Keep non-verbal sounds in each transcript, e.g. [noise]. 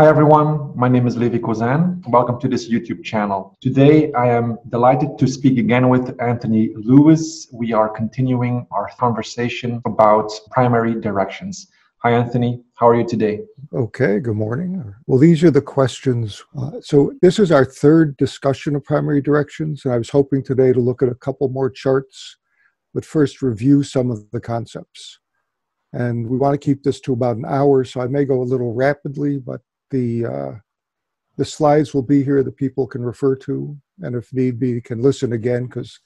Hi everyone, my name is Levi Cosijn. Welcome to this YouTube channel. Today I am delighted to speak again with Anthony Louis. We are continuing our conversation about primary directions. Hi Anthony, how are you today? Okay, good morning. Well, these are the questions. Uh, so, this is our third discussion of primary directions, and I was hoping today to look at a couple more charts, but first review some of the concepts. And we want to keep this to about an hour, so I may go a little rapidly, but the uh, the slides will be here that people can refer to, and if need be, can listen again because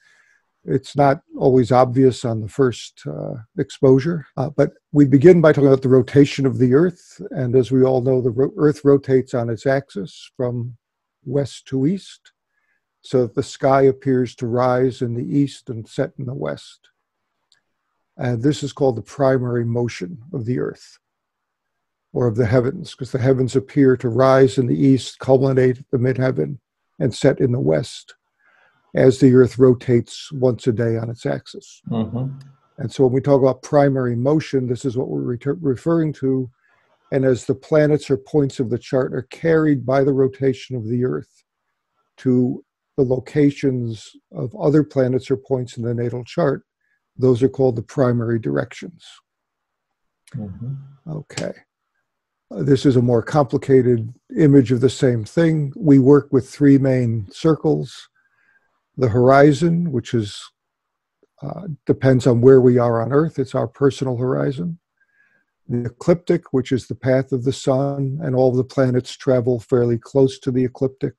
it's not always obvious on the first uh, exposure. Uh, but we begin by talking about the rotation of the Earth, and as we all know, the ro- Earth rotates on its axis from west to east, so that the sky appears to rise in the east and set in the west. And this is called the primary motion of the Earth or of the heavens, because the heavens appear to rise in the east, culminate at the midheaven, and set in the west as the earth rotates once a day on its axis. Mm-hmm. And so when we talk about primary motion, this is what we're re- referring to. And as the planets or points of the chart are carried by the rotation of the earth to the locations of other planets or points in the natal chart, those are called the primary directions. Mm-hmm. Okay. This is a more complicated image of the same thing. We work with three main circles the horizon, which is uh, depends on where we are on Earth, it's our personal horizon. The ecliptic, which is the path of the sun, and all the planets travel fairly close to the ecliptic.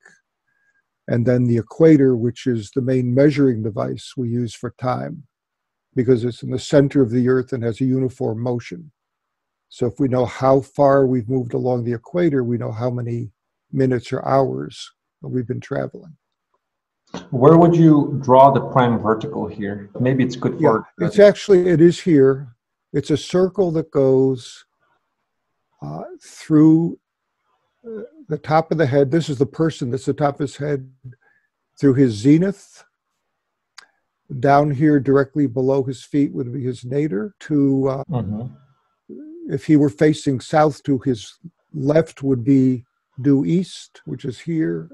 And then the equator, which is the main measuring device we use for time, because it's in the center of the Earth and has a uniform motion. So if we know how far we've moved along the equator, we know how many minutes or hours we've been traveling. Where would you draw the prime vertical here? Maybe it's good for. Yeah, it's actually it is here. It's a circle that goes uh, through uh, the top of the head. This is the person that's the top of his head, through his zenith. Down here, directly below his feet, would be his nadir. To uh, mm-hmm if he were facing south to his left would be due east, which is here,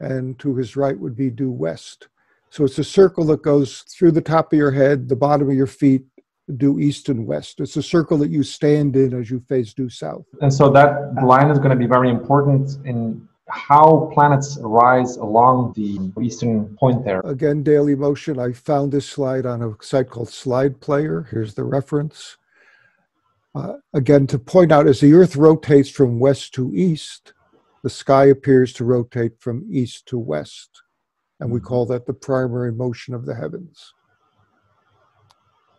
and to his right would be due west. So it's a circle that goes through the top of your head, the bottom of your feet, due east and west. It's a circle that you stand in as you face due south. And so that line is going to be very important in how planets rise along the eastern point there. Again, daily motion. I found this slide on a site called Slide Player. Here's the reference. Uh, again, to point out, as the Earth rotates from west to east, the sky appears to rotate from east to west. And we mm-hmm. call that the primary motion of the heavens.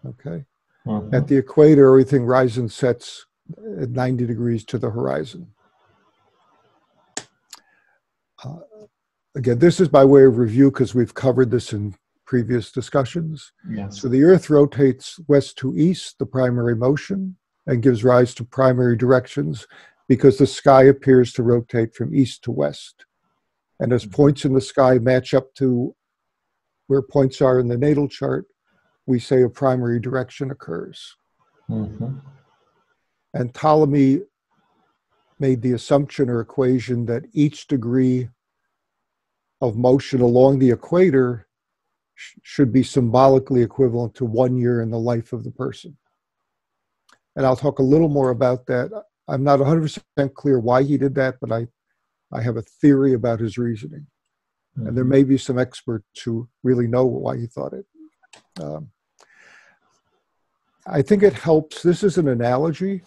Okay? Mm-hmm. At the equator, everything rises and sets at 90 degrees to the horizon. Uh, again, this is by way of review because we've covered this in previous discussions. Yes. So the Earth rotates west to east, the primary motion and gives rise to primary directions because the sky appears to rotate from east to west. And as mm-hmm. points in the sky match up to where points are in the natal chart, we say a primary direction occurs. Mm-hmm. And Ptolemy made the assumption or equation that each degree of motion along the equator sh- should be symbolically equivalent to one year in the life of the person and I'll talk a little more about that. I'm not 100% clear why he did that, but I, I have a theory about his reasoning. Mm-hmm. And there mm-hmm. may be some experts who really know why he thought it. Um, I think it helps. This is an analogy.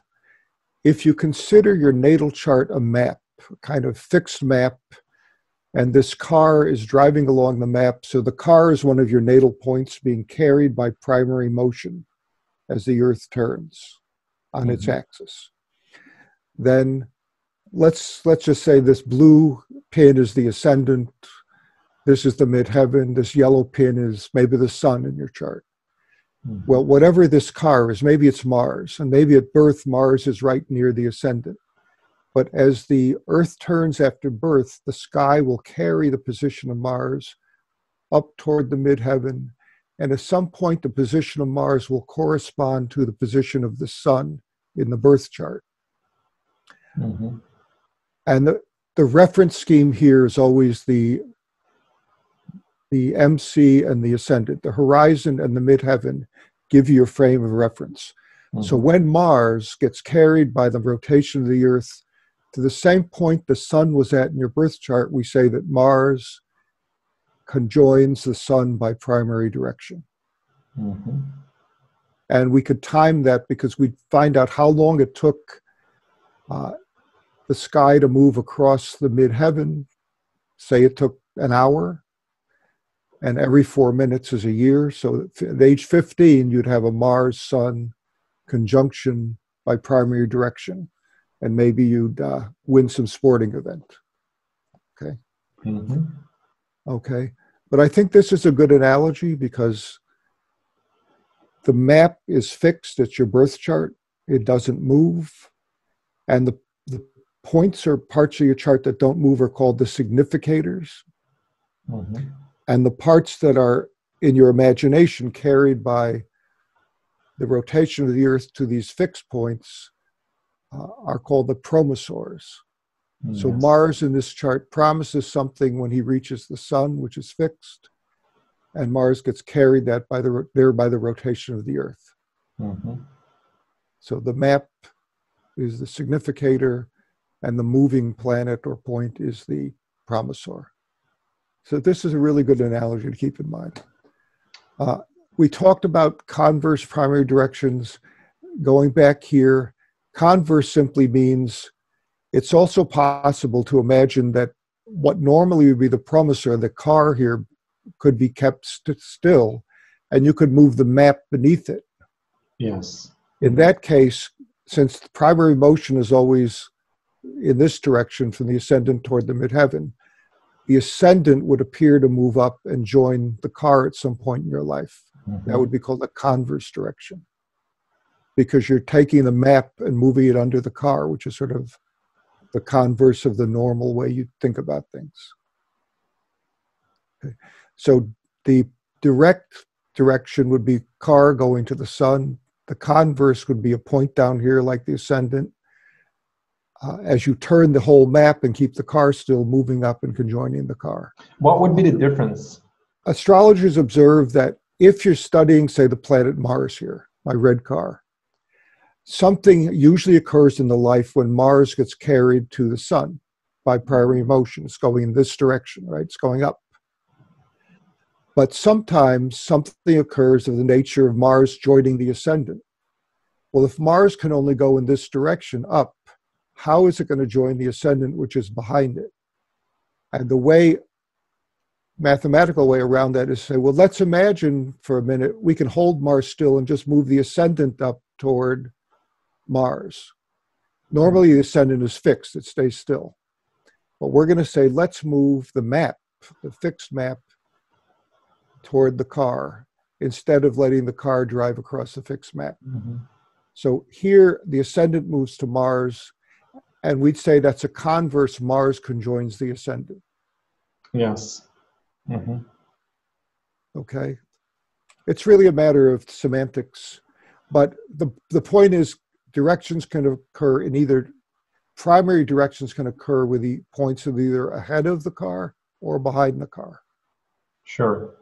If you consider your natal chart a map, a kind of fixed map, and this car is driving along the map, so the car is one of your natal points being carried by primary motion as the Earth turns on mm-hmm. its axis. Then let's let's just say this blue pin is the ascendant, this is the midheaven, this yellow pin is maybe the sun in your chart. Mm-hmm. Well, whatever this car is, maybe it's Mars, and maybe at birth Mars is right near the ascendant. But as the Earth turns after birth, the sky will carry the position of Mars up toward the midheaven and at some point, the position of Mars will correspond to the position of the sun in the birth chart. Mm-hmm. And the, the reference scheme here is always the the MC and the ascendant, the horizon and the midheaven give you a frame of reference. Mm-hmm. So when Mars gets carried by the rotation of the Earth to the same point the sun was at in your birth chart, we say that Mars conjoins the sun by primary direction. Mm-hmm. And we could time that because we'd find out how long it took uh, the sky to move across the midheaven. Say it took an hour, and every four minutes is a year. So at age 15, you'd have a Mars Sun conjunction by primary direction, and maybe you'd uh, win some sporting event. Okay. Mm-hmm. Okay. But I think this is a good analogy because the map is fixed, it's your birth chart, it doesn't move. And the, the points or parts of your chart that don't move are called the significators. Mm-hmm. And the parts that are in your imagination carried by the rotation of the Earth to these fixed points uh, are called the promissors. Yes. So Mars in this chart promises something when he reaches the sun, which is fixed, and Mars gets carried that by the there by the rotation of the Earth. Mm-hmm. So the map is the significator, and the moving planet or point is the promissor. So this is a really good analogy to keep in mind. Uh, we talked about converse primary directions. Going back here, converse simply means it's also possible to imagine that what normally would be the promissor, the car here, could be kept st- still, and you could move the map beneath it. Yes. In that case, since the primary motion is always in this direction from the ascendant toward the midheaven, the ascendant would appear to move up and join the car at some point in your life. Mm-hmm. That would be called a converse direction because you're taking the map and moving it under the car, which is sort of the converse of the normal way you think about things. Okay. So the direct direction would be car going to the sun. The converse would be a point down here like the ascendant. Uh, as you turn the whole map and keep the car still moving up and conjoining the car. What would be the difference? Astrologers observe that if you're studying, say, the planet Mars here, my red car, something usually occurs in the life when Mars gets carried to the sun by primary motion. It's going in this direction, right? It's going up. But sometimes something occurs of the nature of Mars joining the ascendant. Well, if Mars can only go in this direction, up, how is it going to join the ascendant, which is behind it? And the way, mathematical way around that is say, well, let's imagine for a minute we can hold Mars still and just move the ascendant up toward Mars. Normally, the ascendant is fixed, it stays still. But we're going to say, let's move the map, the fixed map, toward the car instead of letting the car drive across the fixed map. Mm-hmm. So here, the ascendant moves to Mars, and we'd say that's a converse Mars conjoins the ascendant. Yes. Mm-hmm. Okay. It's really a matter of semantics, but the the point is directions can occur in either primary directions can occur with the points of either ahead of the car or behind the car. Sure.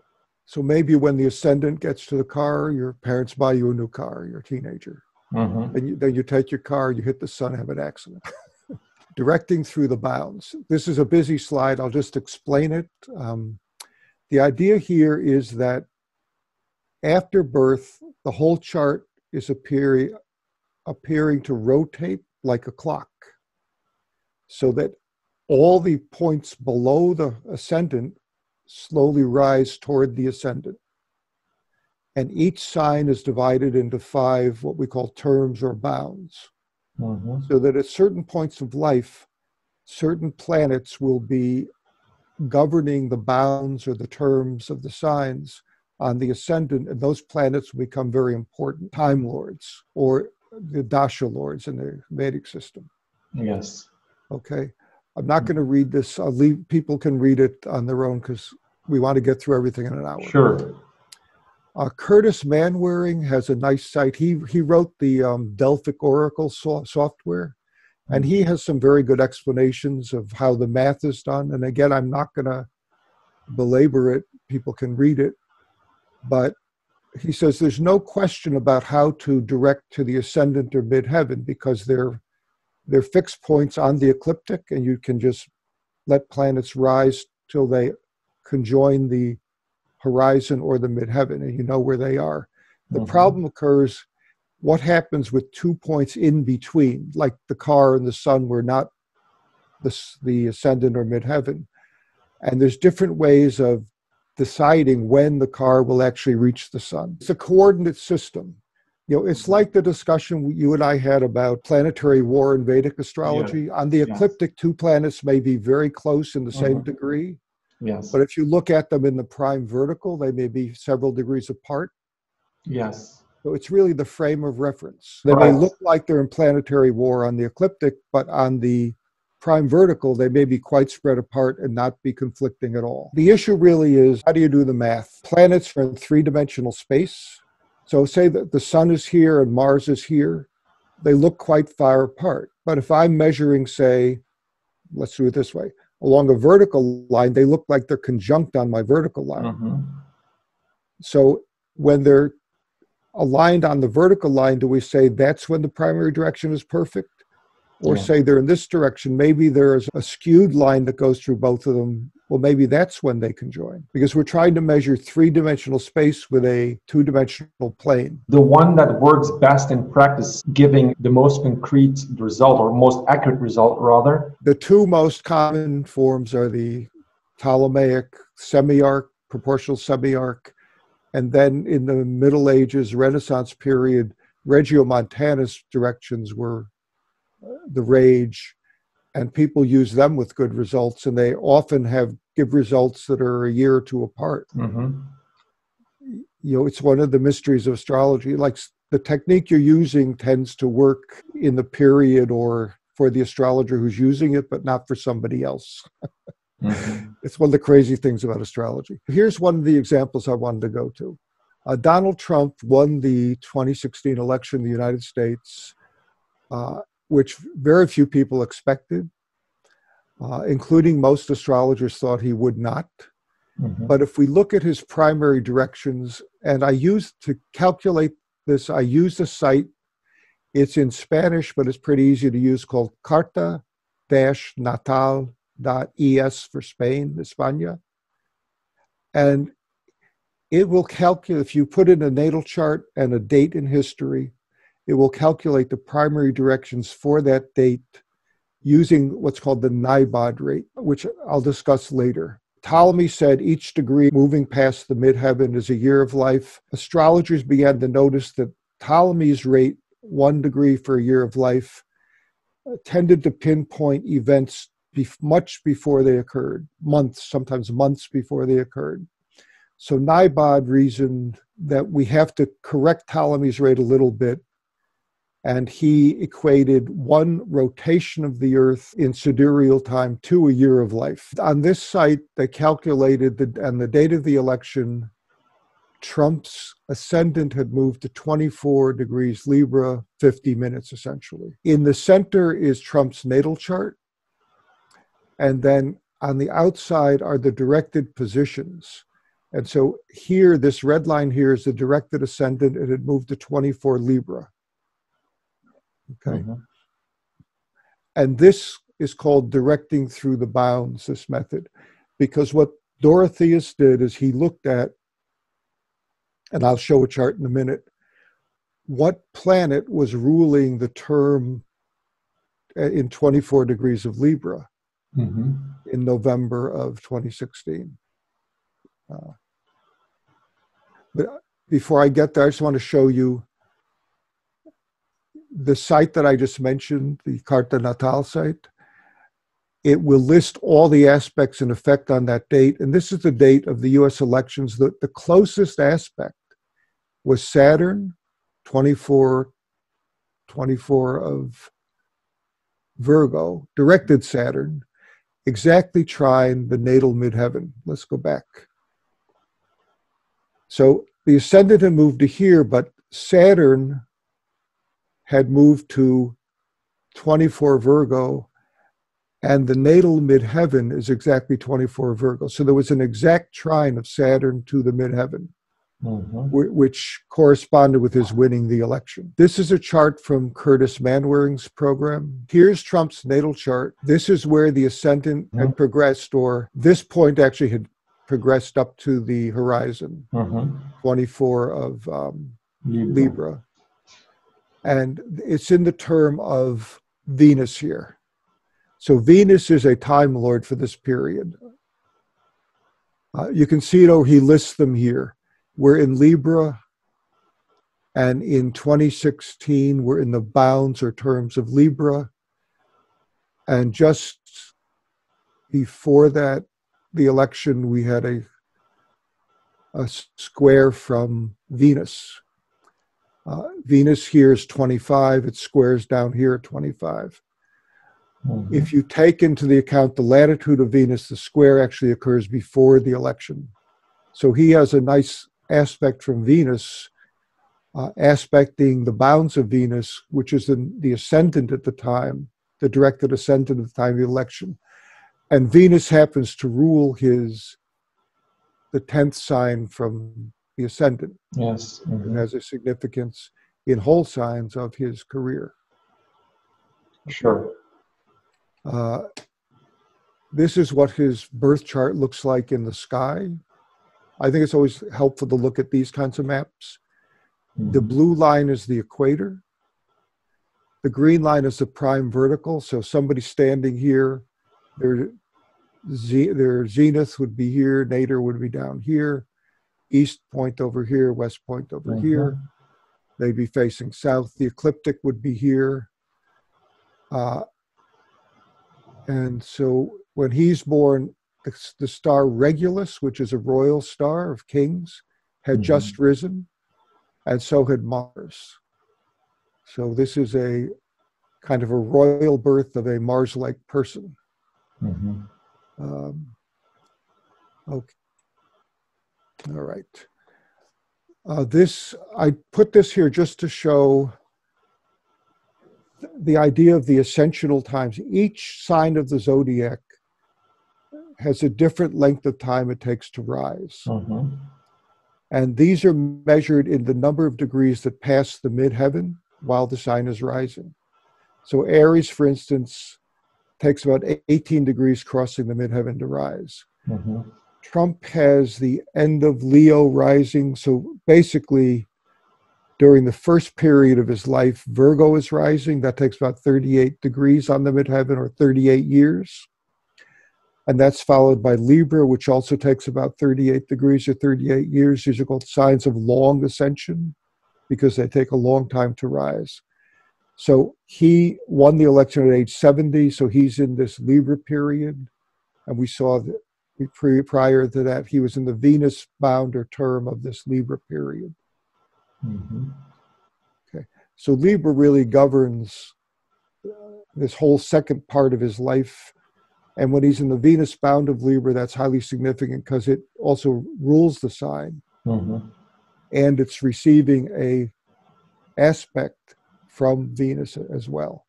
So maybe when the ascendant gets to the car, your parents buy you a new car, you're a teenager. Mm-hmm. And you, then you take your car, you hit the sun, have an accident. [laughs] Directing through the bounds. This is a busy slide. I'll just explain it. Um, the idea here is that after birth, the whole chart is appearing appearing to rotate like a clock so that all the points below the ascendant slowly rise toward the ascendant. And each sign is divided into five, what we call terms or bounds. Mm-hmm. So that at certain points of life, certain planets will be governing the bounds or the terms of the signs on the ascendant, and those planets will become very important time lords or the dasha lords in the Vedic system. Yes. Okay. I'm not going to read this. I'll leave people can read it on their own because we want to get through everything in an hour. Sure. Uh, Curtis Manwaring has a nice site. He he wrote the um, Delphic Oracle so- software, And he has some very good explanations of how the math is done. And again, I'm not going to belabor it, people can read it. But he says there's no question about how to direct to the ascendant or midheaven because they're they're fixed points on the ecliptic and you can just let planets rise till they conjoin the horizon or the midheaven and you know where they are the mm-hmm. problem occurs what happens with two points in between like the car and the sun were not the, the ascendant or midheaven and there's different ways of deciding when the car will actually reach the sun. It's a coordinate system. You know, it's like the discussion you and I had about planetary war in Vedic astrology. Yeah. On the ecliptic, yes. two planets may be very close in the same uh-huh. degree. Yes. But if you look at them in the prime vertical, they may be several degrees apart. Yes. So it's really the frame of reference. They right. may look like they're in planetary war on the ecliptic, but on the prime vertical, they may be quite spread apart and not be conflicting at all. The issue really is how do you do the math? Planets are in three dimensional space. So, say that the sun is here and Mars is here, they look quite far apart. But if I'm measuring, say, let's do it this way, along a vertical line, they look like they're conjunct on my vertical line. Mm-hmm. So, when they're aligned on the vertical line, do we say that's when the primary direction is perfect? Or yeah. say they're in this direction, maybe there's a skewed line that goes through both of them. Well, maybe that's when they can join because we're trying to measure three dimensional space with a two dimensional plane. The one that works best in practice, giving the most concrete result or most accurate result, rather. The two most common forms are the Ptolemaic semi-arc, proportional semi-arc, and then in the Middle Ages, Renaissance period, Regiomontanus directions were the rage, and people use them with good results, and they often have give results that are a year or two apart. Mm-hmm. You know, it's one of the mysteries of astrology. Like the technique you're using tends to work in the period or for the astrologer who's using it, but not for somebody else. [laughs] mm-hmm. It's one of the crazy things about astrology. Here's one of the examples I wanted to go to. Uh, Donald Trump won the 2016 election in the United States. Uh, which very few people expected, uh, including most astrologers thought he would not. Mm-hmm. But if we look at his primary directions, and I used to calculate this, I used a site. It's in Spanish, but it's pretty easy to use called carta natal.es for Spain, España. And it will calculate, if you put in a natal chart and a date in history, it will calculate the primary directions for that date using what's called the Naibod rate, which I'll discuss later. Ptolemy said each degree moving past the midheaven is a year of life. Astrologers began to notice that Ptolemy's rate, one degree for a year of life, uh, tended to pinpoint events much before they occurred, months, sometimes months before they occurred. So Naibod reasoned that we have to correct Ptolemy's rate a little bit and he equated one rotation of the Earth in sidereal time to a year of life. On this site, they calculated that on the date of the election, Trump's ascendant had moved to 24 degrees Libra, 50 minutes essentially. In the center is Trump's natal chart. And then on the outside are the directed positions. And so here, this red line here is the directed ascendant. It had moved to 24 Libra. Okay. Mm-hmm. And this is called directing through the bounds, this method, because what Dorotheus did is he looked at, and I'll show a chart in a minute, what planet was ruling the term uh, in 24 degrees of Libra mm-hmm. in November of 2016. Uh, but before I get there, I just want to show you the site that I just mentioned, the Carta Natal site, it will list all the aspects in effect on that date. And this is the date of the US elections. The, the closest aspect was Saturn, 24, 24 of Virgo, directed Saturn, exactly trine the natal midheaven. Let's go back. So the ascendant had moved to here, but Saturn had moved to 24 Virgo, and the natal midheaven is exactly 24 Virgo. So there was an exact trine of Saturn to the midheaven, mm-hmm. which corresponded with his winning the election. This is a chart from Curtis Manwaring's program. Here's Trump's natal chart. This is where the ascendant mm-hmm. had progressed, or this point actually had progressed up to the horizon, mm-hmm. 24 of um, Libra. Libra. And it's in the term of Venus here. So Venus is a Time Lord for this period. Uh, you can see oh, he lists them here. We're in Libra, and in 2016, we're in the bounds or terms of Libra. And just before that, the election, we had a, a square from Venus. Uh, Venus here is 25, it squares down here at 25. Mm-hmm. If you take into the account the latitude of Venus, the square actually occurs before the election. So he has a nice aspect from Venus, uh, aspecting the bounds of Venus, which is in the ascendant at the time, the directed ascendant at the time of the election. And Venus happens to rule his the tenth sign from the ascendant. Yes. Mm-hmm. It has a significance in whole signs of his career. Sure. Uh, this is what his birth chart looks like in the sky. I think it's always helpful to look at these kinds of maps. Mm-hmm. The blue line is the equator. The green line is the prime vertical. So somebody standing here, their, their zenith would be here, nadir would be down here, east point over here, west point over mm-hmm. here. They'd be facing south. The ecliptic would be here. Uh, and so when he's born, the star Regulus, which is a royal star of kings, had mm-hmm. just risen, and so had Mars. So this is a kind of a royal birth of a Mars-like person. Mm-hmm. Um, okay. All right. Uh, this I put this here just to show the idea of the ascensional times. Each sign of the zodiac has a different length of time it takes to rise. Mm-hmm. And these are measured in the number of degrees that pass the midheaven while the sign is rising. So, Aries, for instance, takes about 18 degrees crossing the midheaven to rise. Mm-hmm. Trump has the end of Leo rising. So, basically, during the first period of his life, Virgo is rising. That takes about 38 degrees on the midheaven or 38 years. And that's followed by Libra, which also takes about 38 degrees or 38 years. These are called signs of long ascension because they take a long time to rise. So he won the election at age 70, so he's in this Libra period. And we saw that prior to that, he was in the Venus bound or term of this Libra period. Mm-hmm. Okay, so Libra really governs uh, this whole second part of his life. And when he's in the Venus bound of Libra, that's highly significant because it also rules the sign. Mm-hmm. And it's receiving a aspect from Venus as well.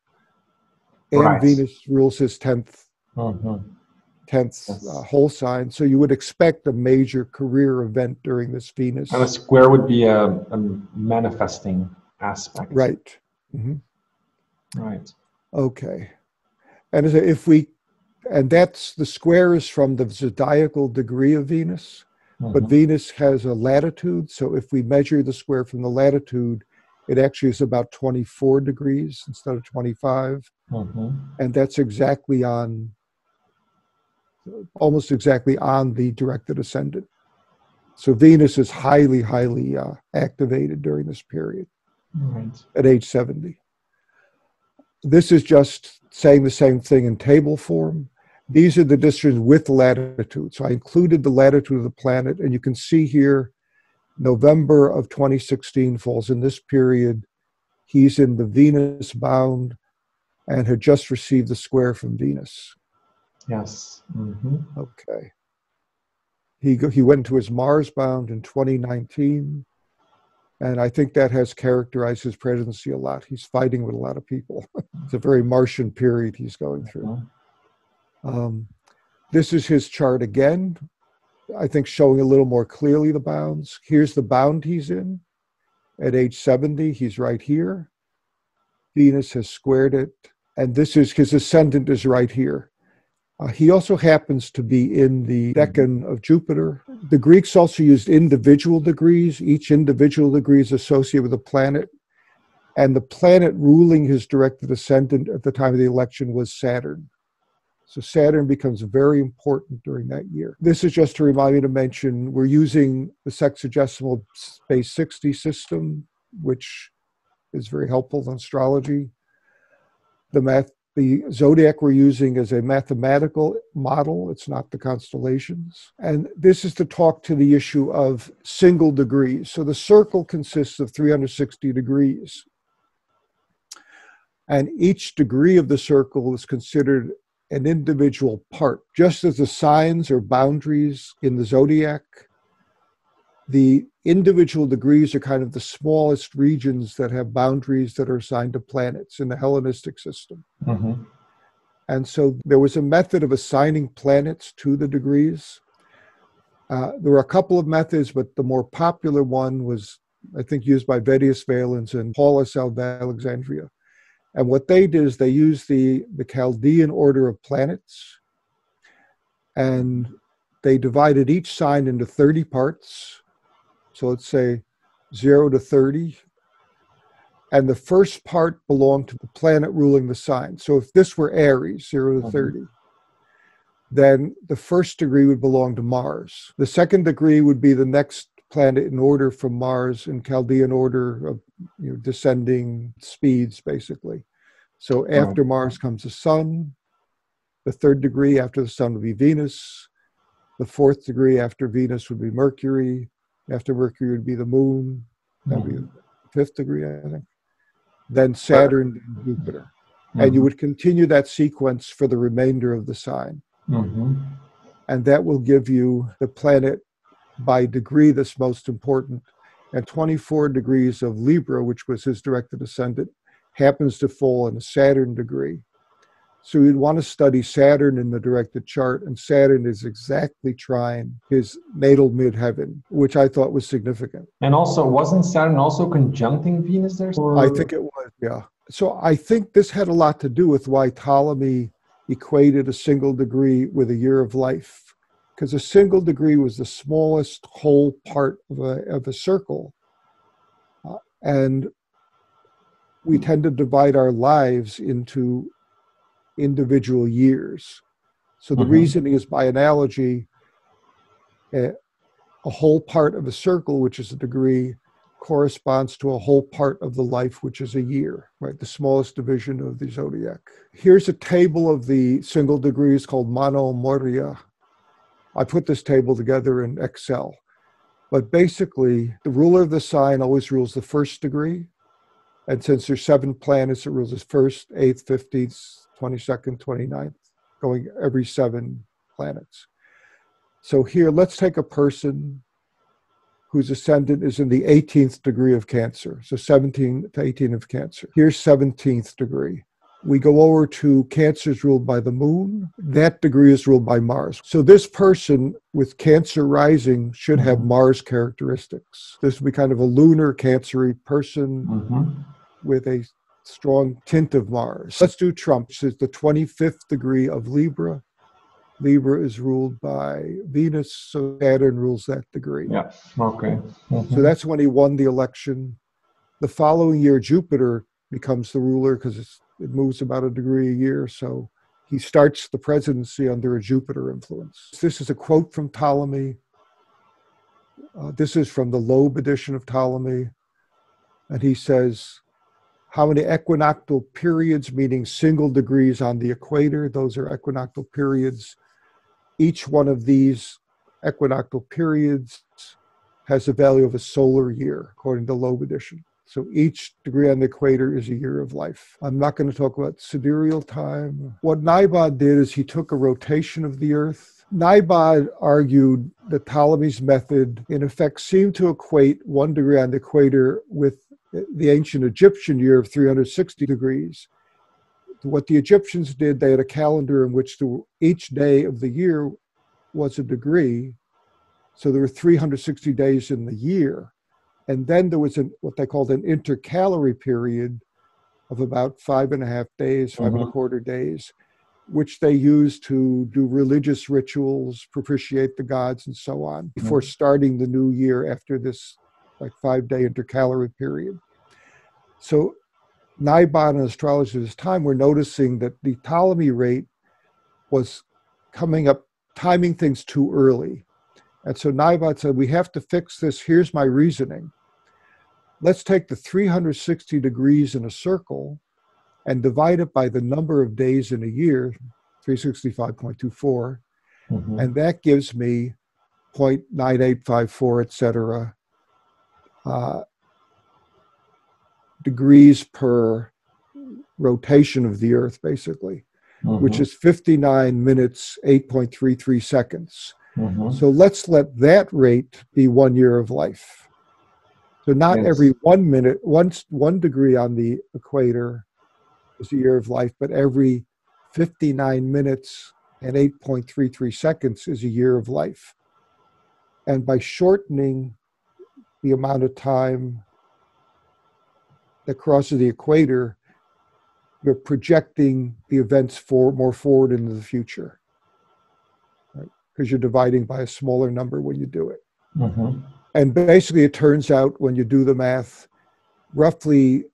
And right. Venus rules his 10th mm-hmm. 10th yes. uh, whole sign. So you would expect a major career event during this Venus. And a square would be a, a manifesting aspect. Right. Mm-hmm. Right. Okay. And if we, and that's the square is from the zodiacal degree of Venus, mm-hmm. but Venus has a latitude. So if we measure the square from the latitude, it actually is about 24 degrees instead of 25. Mm-hmm. And that's exactly on almost exactly on the directed ascendant. So Venus is highly, highly uh, activated during this period right. at age 70. This is just saying the same thing in table form. These are the districts with latitude. So I included the latitude of the planet, and you can see here November of 2016 falls in this period. He's in the Venus bound and had just received the square from Venus. Yes. Mm-hmm. Okay. He, he went to his Mars bound in 2019 And I think that has characterized his presidency a lot. He's fighting with a lot of people. [laughs] it's a very Martian period he's going through. Mm-hmm. Um, this is his chart again, I think showing a little more clearly the bounds. Here's the bound he's in. At age 70, he's right here. Venus has squared it. And this is his ascendant is right here. Uh, he also happens to be in the decan of Jupiter. The Greeks also used individual degrees. Each individual degree is associated with a planet. And the planet ruling his directed ascendant at the time of the election was Saturn. So Saturn becomes very important during that year. This is just to remind me to mention we're using the sexagesimal space 60 system, which is very helpful in astrology. The math the zodiac we're using is a mathematical model, it's not the constellations. And this is to talk to the issue of single degrees. So the circle consists of 360 degrees. And each degree of the circle is considered an individual part. Just as the signs or boundaries in the zodiac, the individual degrees are kind of the smallest regions that have boundaries that are assigned to planets in the Hellenistic system. Mm-hmm. And so there was a method of assigning planets to the degrees. Uh, there were a couple of methods, but the more popular one was, I think, used by Vettius Valens and Paulus of Alexandria. And what they did is they used the, the Chaldean order of planets, and they divided each sign into 30 parts so let's say 0 to 30. And the first part belonged to the planet ruling the sign. So if this were Aries, 0 to mm-hmm. 30, then the first degree would belong to Mars. The second degree would be the next planet in order from Mars in Chaldean order of you know, descending speeds, basically. So after Mars comes the Sun. The third degree after the Sun would be Venus. The fourth degree after Venus would be Mercury. After Mercury would be the moon. That'd be the fifth degree, I think. Then Saturn and Jupiter. Mm-hmm. And you would continue that sequence for the remainder of the sign. Mm-hmm. And that will give you the planet by degree that's most important. And 24 degrees of Libra, which was his directed ascendant, happens to fall in a Saturn degree. So you'd want to study Saturn in the directed chart, and Saturn is exactly trine his natal midheaven, which I thought was significant. And also, wasn't Saturn also conjuncting Venus there? Or? I think it was, yeah. So I think this had a lot to do with why Ptolemy equated a single degree with a year of life, because a single degree was the smallest whole part of a, of a circle. Uh, and we tend to divide our lives into individual years. So the mm-hmm. reasoning is by analogy, a, a whole part of a circle, which is a degree, corresponds to a whole part of the life, which is a year, right? The smallest division of the zodiac. Here's a table of the single degrees called monomeria. I put this table together in Excel. But basically, the ruler of the sign always rules the first degree. And since there's seven planets, it rules the first, eighth, fifteenth, 22nd, 29th, going every seven planets. So here, let's take a person whose ascendant is in the 18th degree of Cancer. So 17 to 18 of Cancer. Here's 17th degree. We go over to Cancer is ruled by the moon. That degree is ruled by Mars. So this person with Cancer rising should have mm-hmm. Mars characteristics. This would be kind of a lunar Cancery person mm-hmm. with a strong tint of Mars. Let's do Trump. It's the 25th degree of Libra. Libra is ruled by Venus, so Saturn rules that degree. Yeah, okay. Mm-hmm. So that's when he won the election. The following year, Jupiter becomes the ruler because it moves about a degree a year. So he starts the presidency under a Jupiter influence. This is a quote from Ptolemy. Uh, this is from the Loeb edition of Ptolemy. And he says, how many equinoctial periods, meaning single degrees on the equator, those are equinoctial periods. Each one of these equinoctial periods has the value of a solar year, according to Loeb edition. So each degree on the equator is a year of life. I'm not going to talk about sidereal time. What Naibod did is he took a rotation of the Earth Naibod argued that Ptolemy's method, in effect, seemed to equate one degree on the equator with the ancient Egyptian year of 360 degrees. What the Egyptians did, they had a calendar in which the, each day of the year was a degree. So there were 360 days in the year. And then there was an, what they called an intercalary period of about five and a half days, 5 and a mm-hmm. quarter days, which they used to do religious rituals, propitiate the gods, and so on, before mm-hmm. starting the new year after this like five day intercalary period. So Naibod and astrologers at this time were noticing that the Ptolemy rate was coming up, timing things too early. And so Naibod said, We have to fix this. Here's my reasoning. Let's take the 360 degrees in a circle and divide it by the number of days in a year, 365.24. Mm-hmm. And that gives me 0.9854, et cetera, uh, degrees per rotation of the Earth, basically, mm-hmm. which is 59 minutes, 8.33 seconds. Mm-hmm. So let's let that rate be one year of life. So not yes. every one minute, once one degree on the equator is a year of life, but every 59 minutes and 8.33 seconds is a year of life. And by shortening the amount of time that crosses the equator, you're projecting the events for more forward into the future, right? Because you're dividing by a smaller number when you do it. Mm-hmm. And basically, it turns out when you do the math, roughly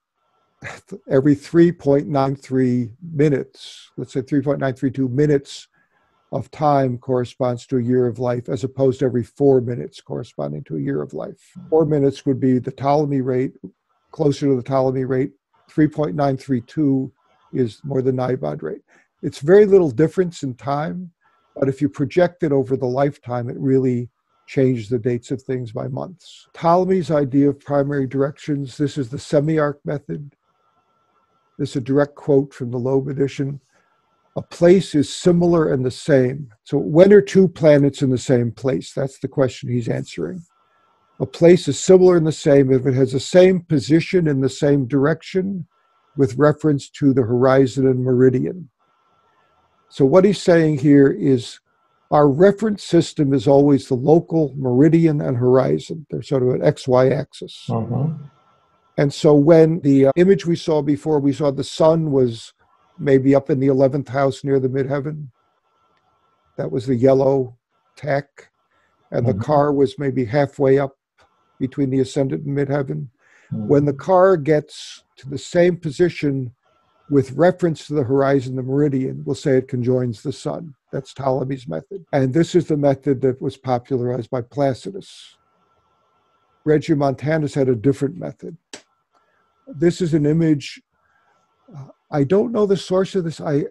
every 3.93 minutes, let's say 3.932 minutes of time corresponds to a year of life, as opposed to every four minutes corresponding to a year of life. Four minutes would be the Ptolemy rate, closer to the Ptolemy rate. 3.932 is more the Naibod rate. It's very little difference in time, but if you project it over the lifetime, it really changes the dates of things by months. Ptolemy's idea of primary directions, this is the semi-arc method. This is a direct quote from the Loeb edition. A place is similar and the same. So when are two planets in the same place? That's the question he's answering. A place is similar and the same if it has the same position in the same direction with reference to the horizon and meridian. So, what he's saying here is our reference system is always the local meridian and horizon. They're sort of an XY axis. Uh-huh. And so, when the uh, image we saw before, we saw the sun was maybe up in the 11th house near the midheaven. That was the yellow tack. And uh-huh. the car was maybe halfway up between the ascendant and midheaven. Mm-hmm. When the car gets to the same position with reference to the horizon, the meridian, we'll say it conjoins the sun. That's Ptolemy's method. And this is the method that was popularized by Placidus. Regiomontanus had a different method. This is an image. I don't know the source of this. I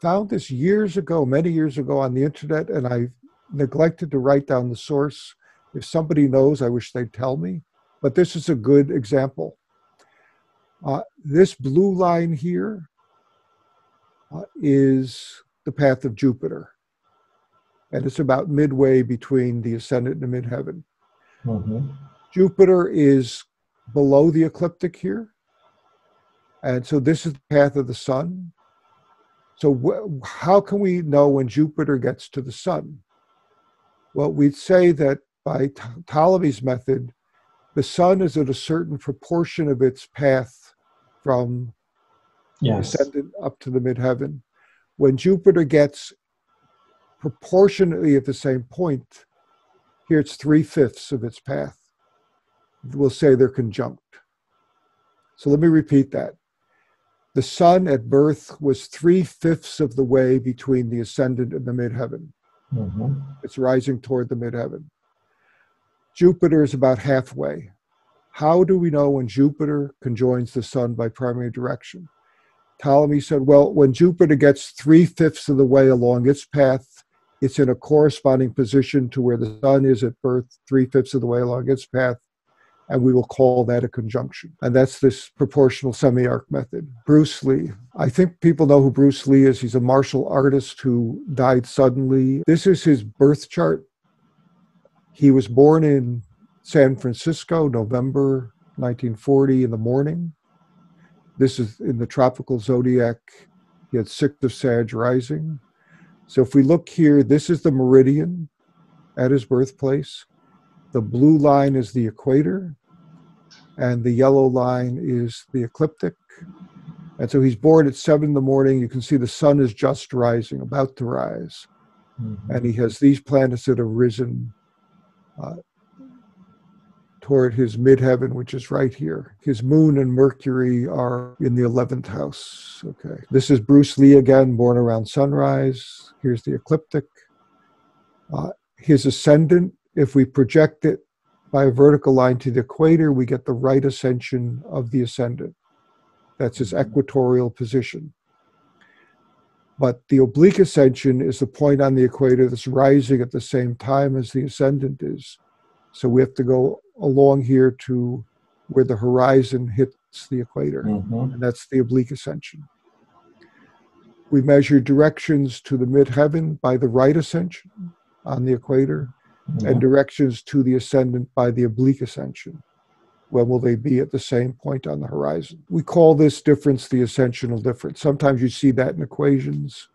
found this years ago, many years ago on the internet, and I neglected to write down the source. If somebody knows, I wish they'd tell me. But this is a good example. Uh, this blue line here uh, is the path of Jupiter. And it's about midway between the ascendant and the midheaven. Mm-hmm. Jupiter is below the ecliptic here. And so this is the path of the sun. So, wh- how can we know when Jupiter gets to the sun? Well, we'd say that by T- Ptolemy's method, the sun is at a certain proportion of its path from yes. ascendant up to the midheaven. When Jupiter gets proportionately at the same point, here it's three fifths of its path. We'll say they're conjunct. So let me repeat that. The sun at birth was three fifths of the way between the ascendant and the midheaven. Mm-hmm. It's rising toward the midheaven. Jupiter is about halfway. How do we know when Jupiter conjoins the sun by primary direction? Ptolemy said, well, when Jupiter gets three fifths of the way along its path, it's in a corresponding position to where the sun is at birth, three fifths of the way along its path. And we will call that a conjunction. And that's this proportional semi arc method. Bruce Lee. I think people know who Bruce Lee is. He's a martial artist who died suddenly. This is his birth chart. He was born in San Francisco, November 1940 in the morning. This is in the tropical zodiac. He had six of Sag rising. So if we look here, this is the meridian at his birthplace. The blue line is the equator, and the yellow line is the ecliptic. And so he's born at seven in the morning. You can see the sun is just rising, about to rise. Mm-hmm. And he has these planets that have risen uh, toward his midheaven, which is right here. His moon and Mercury are in the 11th house. Okay. This is Bruce Lee again, born around sunrise. Here's the ecliptic. Uh, his ascendant, if we project it by a vertical line to the equator, we get the right ascension of the ascendant. That's his mm-hmm. equatorial position. But the oblique ascension is the point on the equator that's rising at the same time as the ascendant is. So we have to go along here to where the horizon hits the equator, mm-hmm. and that's the oblique ascension. We measure directions to the midheaven by the right ascension on the equator. And directions to the ascendant by the oblique ascension. When will they be at the same point on the horizon? We call this difference the ascensional difference. Sometimes you see that in equations.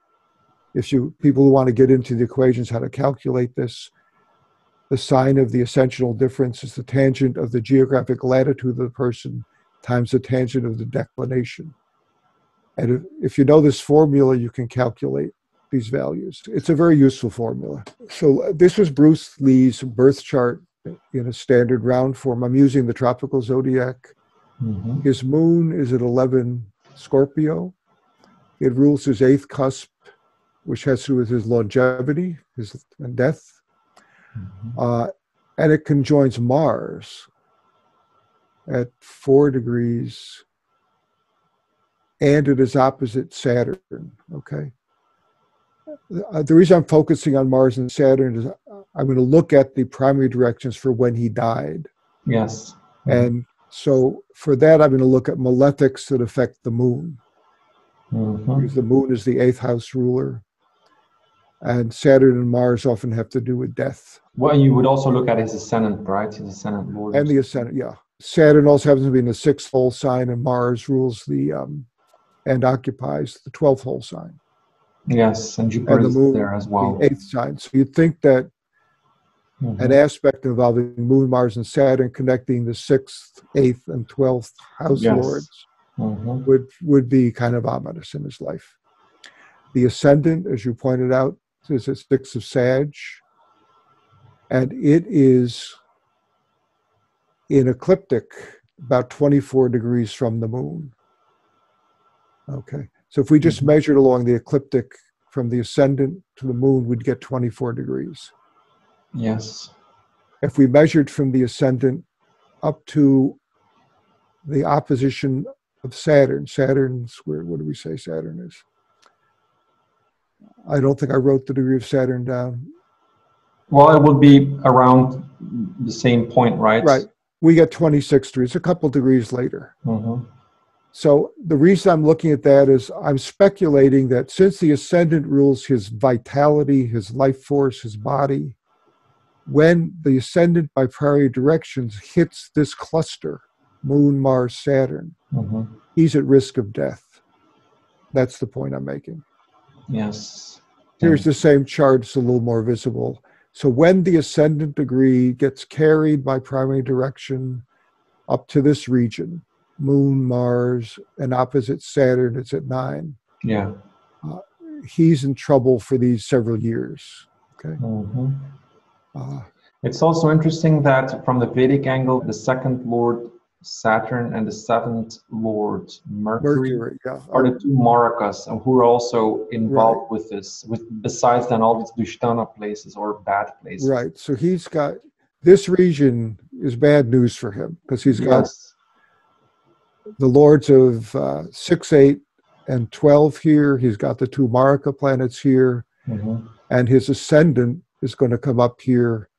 If you people who want to get into the equations, how to calculate this, the sine of the ascensional difference is the tangent of the geographic latitude of the person times the tangent of the declination. And if, if you know this formula, you can calculate these values. It's a very useful formula. So uh, this was Bruce Lee's birth chart in a standard round form. I'm using the tropical zodiac. Mm-hmm. His moon is at 11 Scorpio. It rules his eighth cusp, which has to do with his longevity, his and death. Mm-hmm. Uh, and it conjoins Mars at four degrees, and it is opposite Saturn. Okay. Uh, the reason I'm focusing on Mars and Saturn is I'm going to look at the primary directions for when he died. Yes. And so for that, I'm going to look at malefics that affect the moon. Mm-hmm. Because the moon is the eighth house ruler. And Saturn and Mars often have to do with death. Well, you would also look at his ascendant, right? His ascendant lord. And the ascendant, yeah. Saturn also happens to be in the sixth whole sign, and Mars rules the um, and occupies the twelfth whole sign. Yes, and Jupiter and the moon, there as well. The eighth sign. So you'd think that mm-hmm. an aspect involving Moon, Mars, and Saturn connecting the sixth, eighth, and twelfth house yes. lords mm-hmm. would would be kind of ominous in his life. The ascendant, as you pointed out, is a six of Sag, and it is in ecliptic about 24 degrees from the moon. Okay. So if we just mm-hmm. measured along the ecliptic from the ascendant to the moon, we'd get 24 degrees. Yes. If we measured from the ascendant up to the opposition of Saturn, Saturn's where what do we say Saturn is? I don't think I wrote the degree of Saturn down. Well, it would be around the same point, right? Right. We get 26 degrees, a couple degrees later. Mm-hmm. So the reason I'm looking at that is I'm speculating that since the ascendant rules his vitality, his life force, his body, when the ascendant by primary directions hits this cluster, Moon, Mars, Saturn, mm-hmm. he's at risk of death. That's the point I'm making. Yes. Here's the same chart, it's a little more visible. So when the ascendant degree gets carried by primary direction up to this region, Moon, Mars, and opposite Saturn, it's at nine. Yeah. Uh, he's in trouble for these several years. Okay. Mm-hmm. Uh, it's also interesting that from the Vedic angle, the second Lord Saturn and the seventh Lord Mercury, Mercury yeah. are the two Marakas and who are also involved right. with this, with besides then all these Dushtana places or bad places. Right. So he's got this region is bad news for him because he's got yes the lords of uh, 6, 8, and 12 here. He's got the two Maraka planets here. Mm-hmm. And his ascendant is going to come up here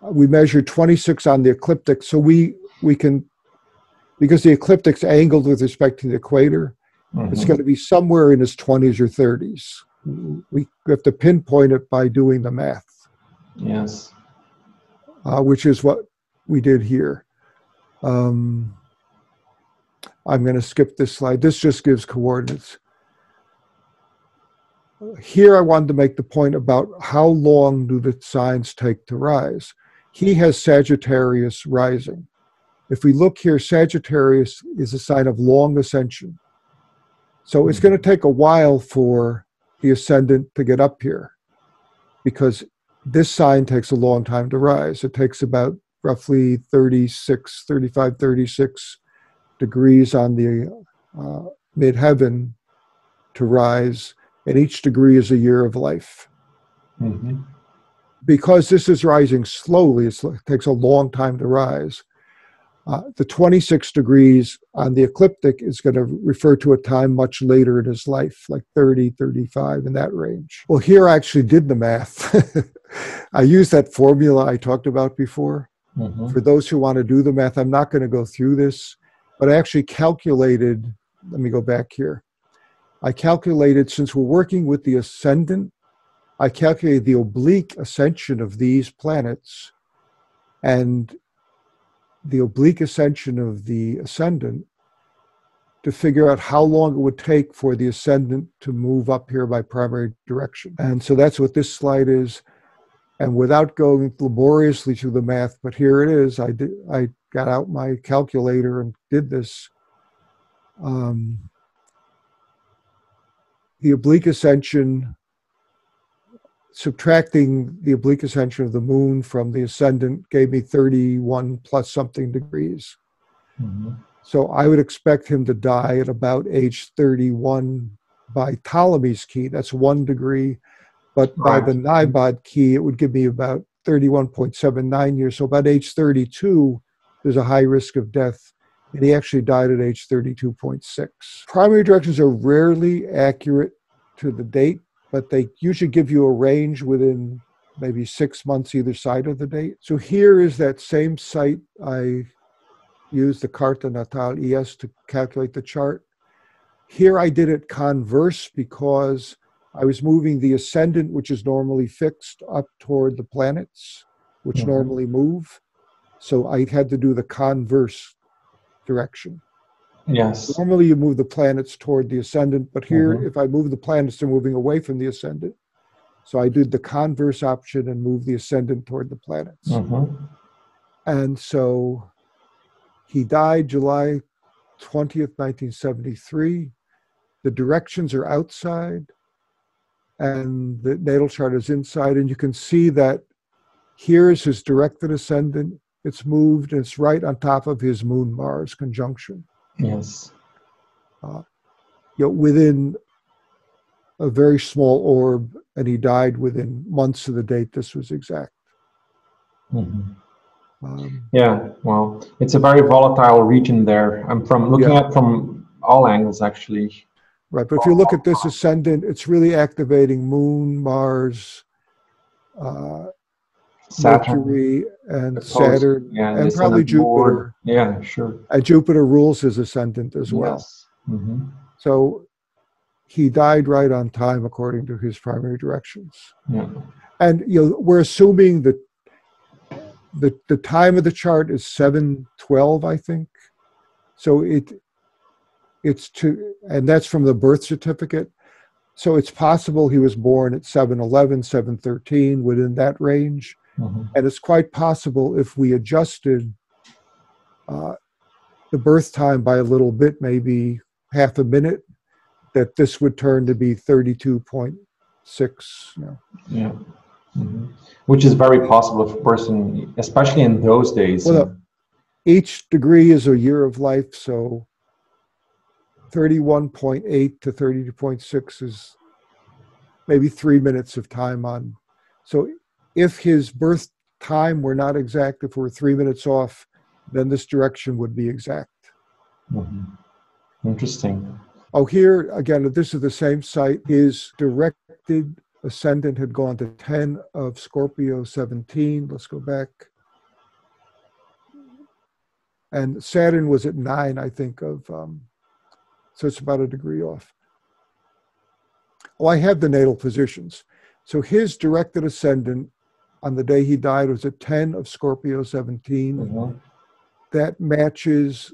we measured 26 on the ecliptic, so we we can because the ecliptic's angled with respect to the equator, mm-hmm. it's going to be somewhere in his 20s or 30s. We have to pinpoint it by doing the math. Yes. Uh, which is what we did here. Um, I'm going to skip this slide. This just gives coordinates. Here, I wanted to make the point about how long do the signs take to rise. He has Sagittarius rising. If we look here, Sagittarius is a sign of long ascension. So it's going to take a while for the ascendant to get up here because this sign takes a long time to rise. It takes about roughly 36, 35, 36 degrees on the uh, midheaven to rise, and each degree is a year of life. Mm-hmm. Because this is rising slowly, it takes a long time to rise. Uh, the 26 degrees on the ecliptic is going to refer to a time much later in his life, like 30, 35, in that range. Well, here I actually did the math. [laughs] I used that formula I talked about before. Mm-hmm. For those who want to do the math, I'm not going to go through this, but I actually calculated. Let me go back here. I calculated, since we're working with the ascendant, I calculated the oblique ascension of these planets and the oblique ascension of the ascendant to figure out how long it would take for the ascendant to move up here by primary direction. And so that's what this slide is. And without going laboriously through the math, but here it is, I did I got out my calculator and did this. Um, the oblique ascension subtracting the oblique ascension of the moon from the ascendant gave me 31 plus something degrees. Mm-hmm. So I would expect him to die at about age 31 by Ptolemy's key. That's one degree. But by the Naibod key, it would give me about 31.79 years. So about age 32, there's a high risk of death. And he actually died at age 32.6. Primary directions are rarely accurate to the date but they usually give you a range within maybe six months either side of the date. So here is that same site I used the Carta Natal ES to calculate the chart. Here I did it converse because I was moving the ascendant, which is normally fixed, up toward the planets, which mm-hmm. normally move. So I had to do the converse direction. Yes. Normally, you move the planets toward the ascendant, but here, mm-hmm. if I move the planets, they're moving away from the ascendant. So I did the converse option and move the ascendant toward the planets. Mm-hmm. And so he died July 20th, 1973. The directions are outside, and the natal chart is inside. And you can see that here is his directed ascendant. It's moved, it's right on top of his moon Mars conjunction. Yes. Uh, you know, within a very small orb, and he died within months of the date this was exact. Mm-hmm. Um, yeah, well, it's a very volatile region there. I'm from looking yeah. at from all angles actually. Right, but if you look at this ascendant, it's really activating Moon, Mars, uh, Saturn, Mercury, and Saturn, yeah, and probably Jupiter. Yeah, sure. And Jupiter rules his ascendant as well. Yes. Mm-hmm. So he died right on time according to his primary directions. Yeah. And you know, we're assuming that the the time of the chart is seven twelve, I think. So it it's to and that's from the birth certificate. So it's possible he was born at 711, 713, within that range. Mm-hmm. And it's quite possible if we adjusted uh, the birth time by a little bit, maybe half a minute, that this would turn to be 32.6. You know. Yeah. Mm-hmm. Which is very possible if a person, especially in those days. Well, each degree is a year of life, so 31.8 to 32.6 is maybe three minutes of time on. So if his birth time were not exact, if we're three minutes off, then this direction would be exact. Mm-hmm. Interesting. Oh, here again, this is the same site. His directed ascendant had gone to 10 of Scorpio 17. Let's go back. And Saturn was at 9, I think, of, um, so it's about a degree off. Oh, I have the natal positions. So his directed ascendant on the day he died was at 10 of Scorpio 17. Mhm. That matches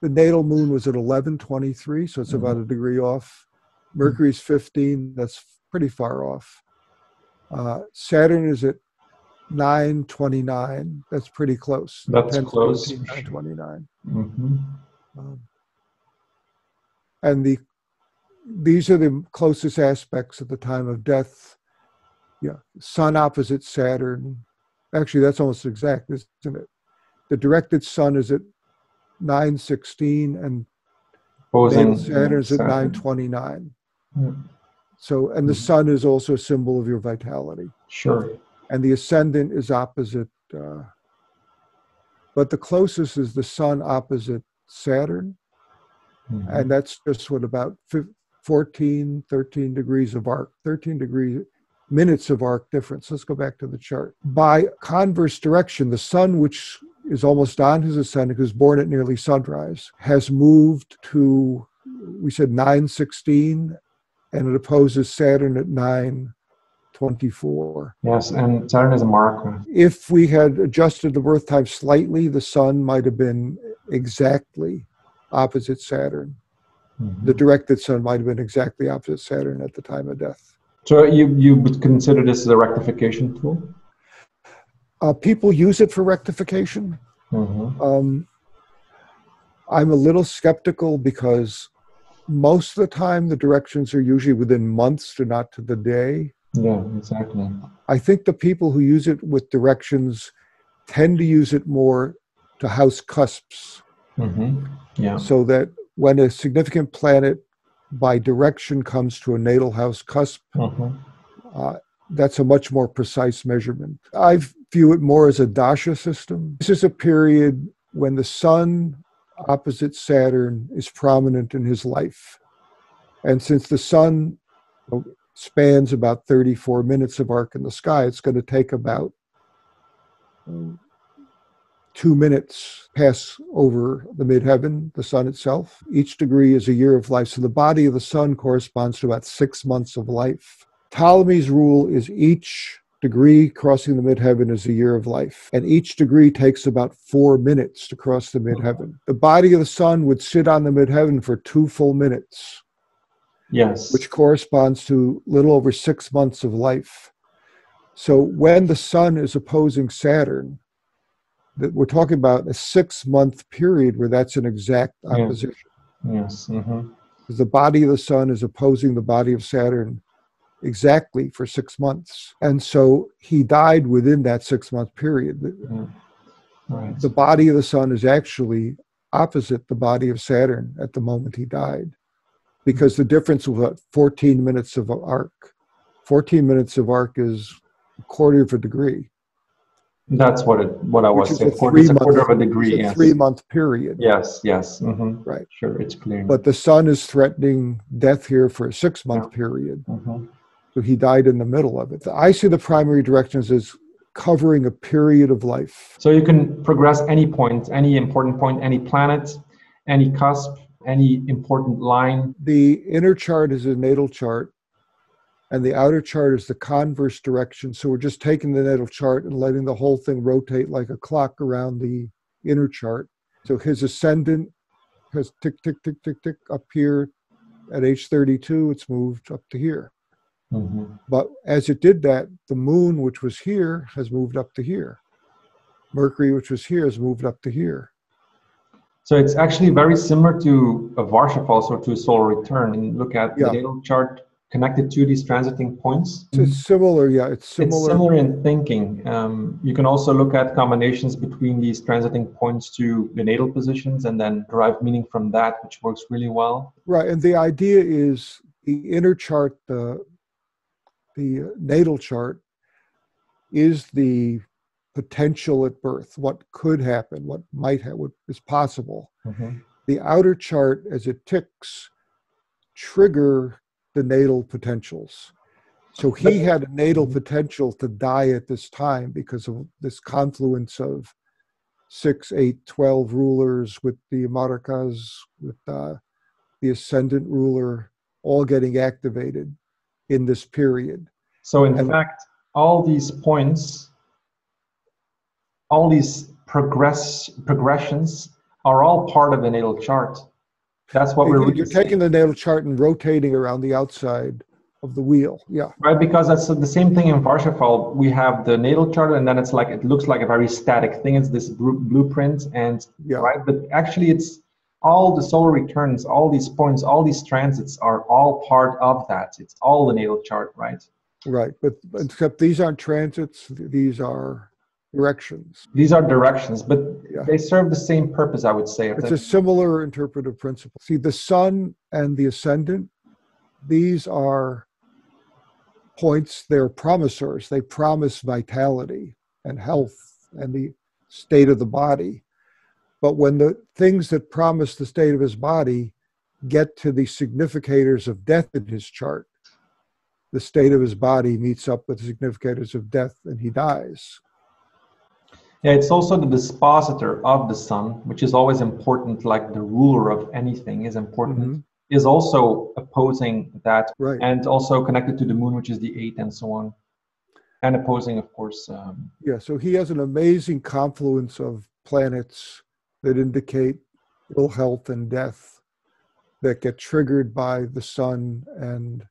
the natal moon was at 1123, so it's about a degree off. Mercury's 15, that's pretty far off. Uh, Saturn is at 929, that's pretty close. That's 10, close. 17, 929. Mhm. Um, and the these are the closest aspects at the time of death. Yeah, Sun opposite Saturn. Actually, that's almost exact, isn't it? The directed Sun is at 916 and Opposing Saturn is at Saturn. 929. Yeah. So, and the. Sun is also a symbol of your vitality. Sure. And the ascendant is opposite, uh, but the closest is the Sun opposite Saturn. Mhm. and that's just what about fif- 14 13 degrees of arc 13 degrees minutes of arc difference let's go back to the chart by converse direction the sun which is almost on his ascendant who's born at nearly sunrise has moved to we said 916 and it opposes saturn at 924 Yes, and Saturn is a maraka. if we had adjusted the birth time slightly the sun might have been exactly opposite saturn Mhm. the directed sun might have been exactly opposite Saturn at the time of death. So you you would consider this as a rectification tool? Uh, people use it for rectification. Mhm. Um, I'm a little skeptical because most of the time the directions are usually within months to not to the day. Yeah, exactly. I think the people who use it with directions tend to use it more to house cusps hmm Yeah. so that when a significant planet by direction comes to a natal house cusp, Mhm. Uh, that's a much more precise measurement. I view it more as a dasha system. This is a period when the sun opposite Saturn is prominent in his life. And since the sun spans about 34 minutes of arc in the sky, it's going to take about um, two minutes pass over the midheaven, the sun itself. Each degree is a year of life. So the body of the sun corresponds to about six months of life. Ptolemy's rule is each degree crossing the midheaven is a year of life, and each degree takes about four minutes to cross the midheaven. The body of the sun would sit on the midheaven for two full minutes, Yes. which corresponds to little over six months of life. So when the sun is opposing Saturn, that we're talking about a six month period where that's an exact opposition. yes. hmm because the body of the sun is opposing the body of Saturn exactly for six months. And so he died within that six month period. The- Right. The body of the sun is actually opposite the body of Saturn at the moment he died because the difference was what, 14 minutes of arc. 14 minutes of arc is a quarter of a degree. That's what it. What I was saying. it's a three-month- quarter of a it's degree. a Yes. three month period. Yes. Yes. hmm Right. Sure. It's clear. But the sun is threatening death here for a six month period. Mhm. So he died in the middle of it. I see the primary directions as covering a period of life. So you can progress any point, any important point, any planet, any cusp, any important line. The inner chart is a natal chart, and the outer chart is the converse direction. So we're just taking the natal chart and letting the whole thing rotate like a clock around the inner chart. So his ascendant has tick, tick, tick, tick, tick up here. At age 32, it's moved up to here. Mhm. But as it did that, the moon, which was here, has moved up to here. Mercury, which was here, has moved up to here. So it's actually very similar to a Varsha also to a solar return. And look at Yeah. the natal chart connected to these transiting points. It's similar, yeah, it's similar. It's similar. in thinking. Um, you can also look at combinations between these transiting points to the natal positions and then derive meaning from that, which works really well. Right, and the idea is the inner chart, the the natal chart, is the potential at birth, what could happen, what might have, what is possible. The outer chart, as it ticks, trigger the natal potentials. So he had a natal potential to die at this time because of this confluence of six, eight, 12 rulers with the Amarakas, with uh, the ascendant ruler, all getting activated in this period. So, in and, fact, all these points, all these progress progressions are all part of the natal chart. That's what we're. You're taking the natal chart and rotating around the outside of the wheel. Yeah. Right, because that's the same thing in Varshafal. We have the natal chart, and then it's like it looks like a very static thing. It's this blueprint, and yeah. right, but actually, it's all the solar returns, all these points, all these transits are all part of that. It's all the natal chart, right? Right, but except these aren't transits; these are directions. These are directions, but yeah. they serve the same purpose, I would say. It's a similar interpretive principle. See, the sun and the ascendant; these are points. They're promisors. They promise vitality and health and the state of the body. But when the things that promise the state of his body get to the significators of death in his chart, the state of his body meets up with the significators of death and he dies. Yeah, it's also the dispositor of the sun, which is always important, like the ruler of anything is important, mm-hmm. is also opposing that right. and also connected to the moon, which is the eight and so on. And opposing, of course. Um, yeah, so he has an amazing confluence of planets that indicate ill health and death that get triggered by the sun and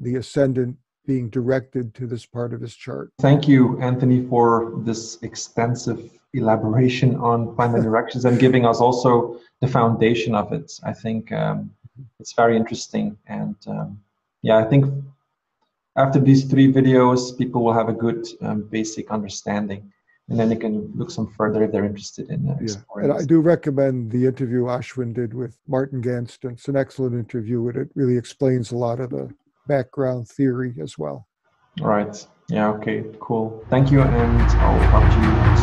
the ascendant being directed to this part of his chart. Thank you, Anthony, for this extensive elaboration on planet [laughs] directions and giving us also the foundation of it. I think um, it's very interesting. And um, yeah, I think after these three videos, people will have a good um, basic understanding and then they can look some further if they're interested in uh, yeah. And I do recommend the interview Ashwin did with Martin Gansten. It's an excellent interview, and it really explains a lot of the background theory as well. Right. Yeah. Okay. Cool. Thank you, and I'll talk to you.